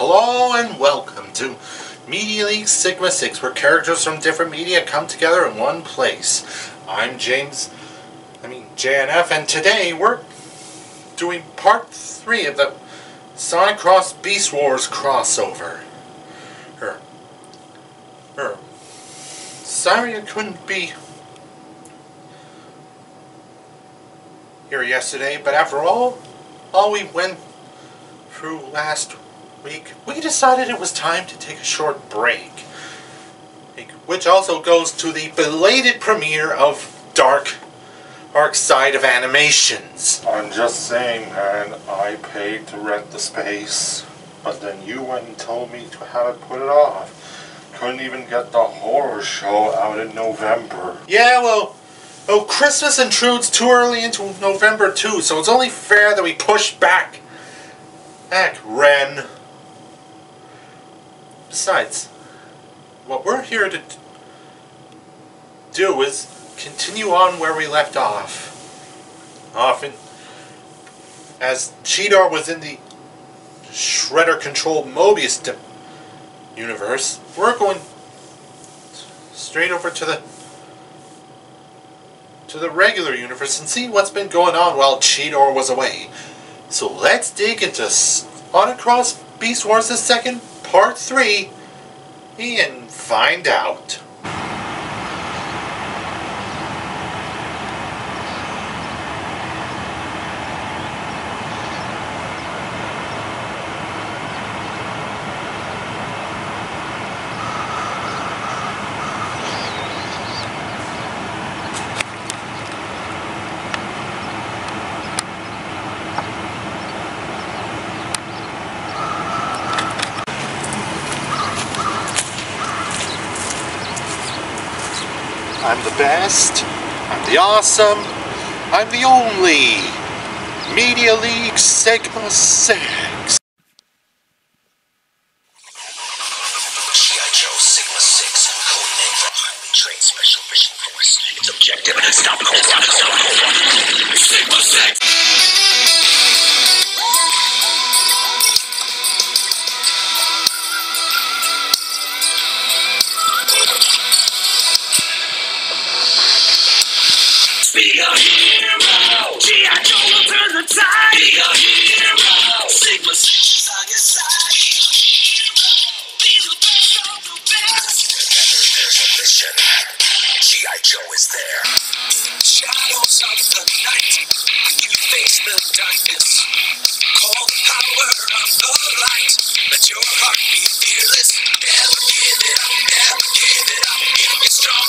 Hello and welcome to Media League Sigma 6, where characters from different media come together in one place. I'm James, I mean JNF, and today we're doing part 3 of the Sonic Cross Beast Wars crossover. Er, er, sorry I couldn't be here yesterday, but after all, all we went through last week, we decided it was time to take a short break. Which also goes to the belated premiere of Dark Arc Side of Animations. I'm just saying, man, I paid to rent the space, but then you went and told me to have it put it off. Couldn't even get the horror show out in November. Yeah, well, oh, Christmas intrudes too early into November too, so it's only fair that we push back. Back, Ren. Besides, what we're here to do is continue on where we left off. Often, as Cheetor was in the Shredder-controlled Mobius di- universe, we're going straight over to the to the regular universe and see what's been going on while Cheetor was away. So let's dig into Cross Beast Wars second part three and find out. I'm the best. I'm the awesome. I'm the only. Media League Sigma 6. Shadows of the night, when you face the darkness, call the power of the light. Let your heart be fearless. Never give it up, never give it up. If you're strong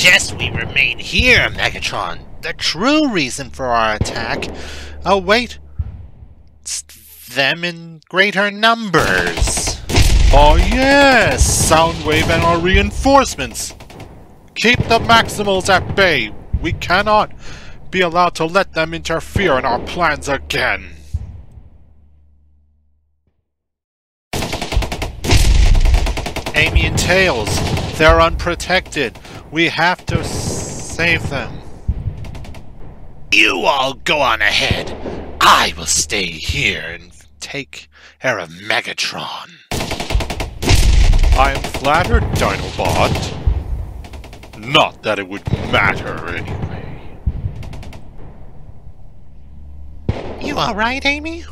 suggest we remain here, Megatron. The true reason for our attack oh, awaits them in greater numbers. Oh yes, Soundwave and our reinforcements. Keep the Maximals at bay. We cannot be allowed to let them interfere in our plans again. Amy and Tails, they're unprotected. We have to save them. You all go on ahead. I will stay here and take care of Megatron. I am flattered, Dinobot. Not that it would matter anyway. You alright, Amy?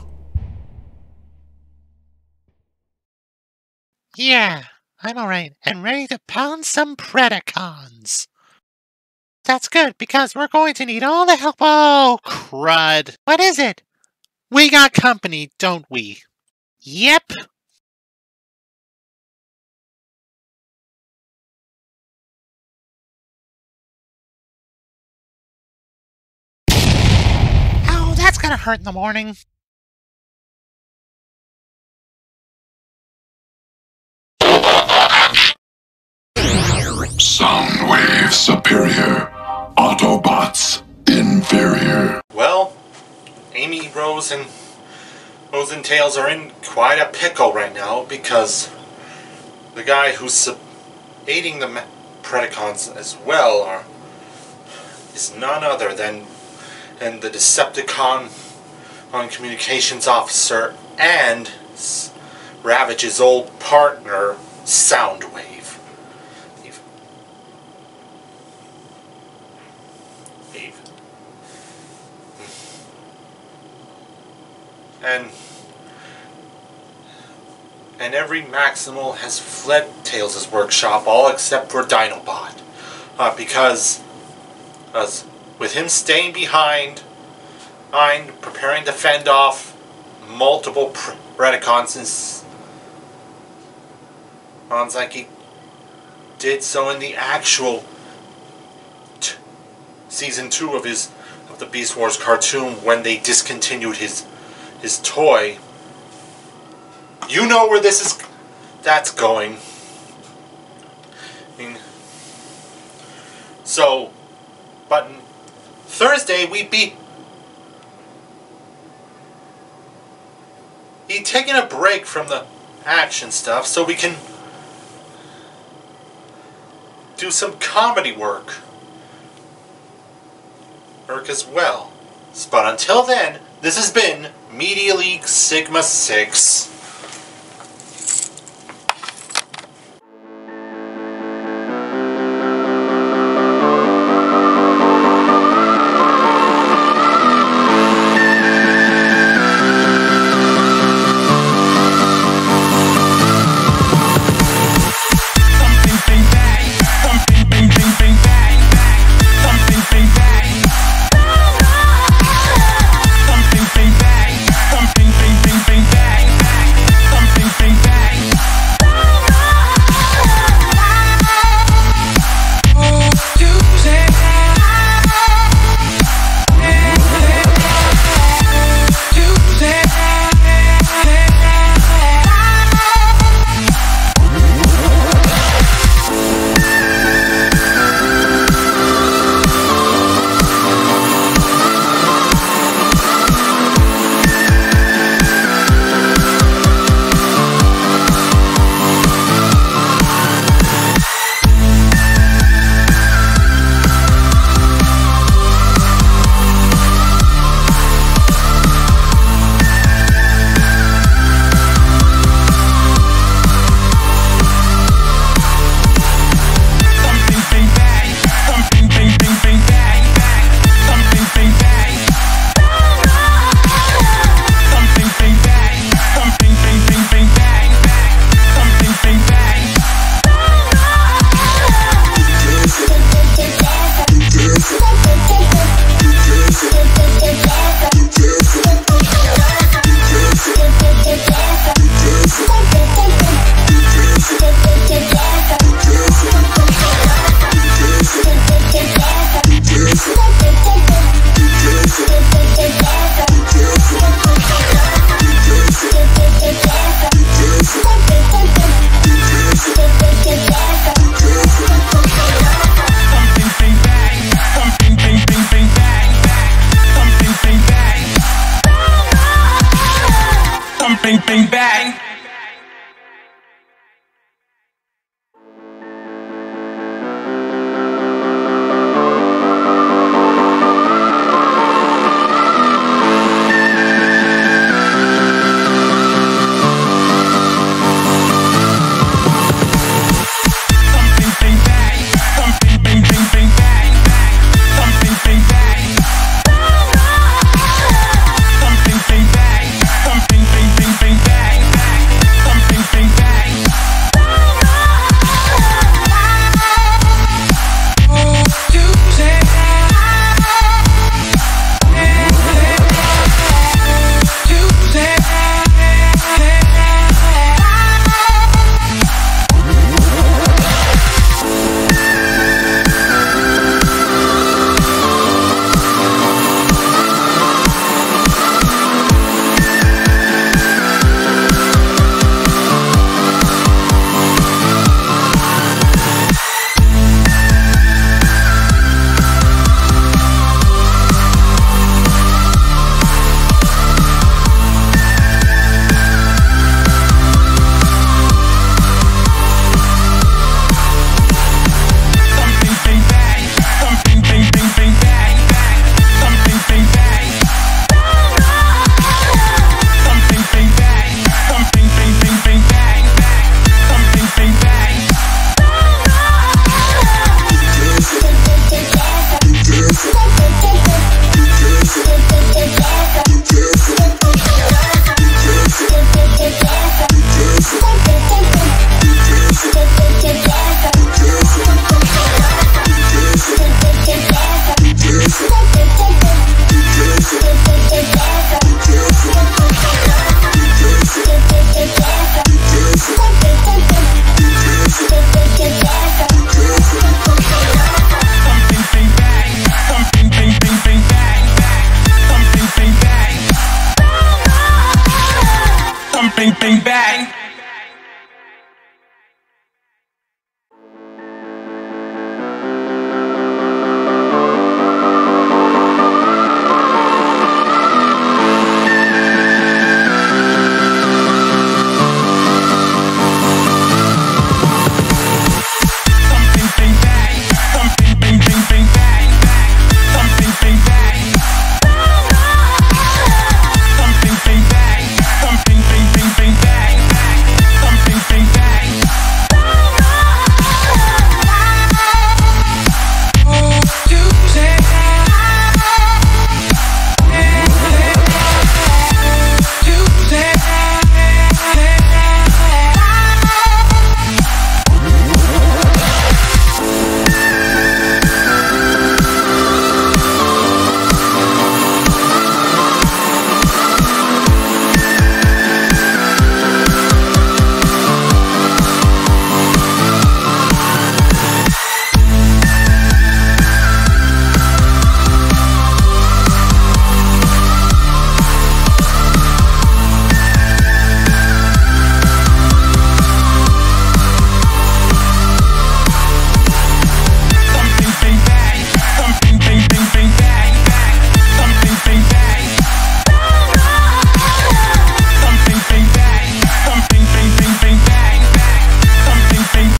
Yeah, I'm alright and ready to pound some Predacons. That's good because we're going to need all the help. Oh, crud. What is it? We got company, don't we? Yep. Ow, that's gonna hurt in the morning. Soundwave superior. Autobots inferior. Well, Amy, Rose, and Rose and Tails are in quite a pickle right now because the guy who's aiding the Predacons as well are is none other than than the Decepticon on communications officer and Ravage's old partner, Soundwave. Eve. And and every Maximal has fled Tails' workshop, all except for Dinobot, uh, because as with him staying behind, behind preparing to fend off multiple pr- Predacons since he did so in the actual season two of his of the Beast Wars cartoon when they discontinued his his toy. You know where this is that's going. I mean, so, but Thursday we be be taking a break from the action stuff so we can do some comedy work work as well. But until then, this has been Media League Sigma 6. Bang bang bang.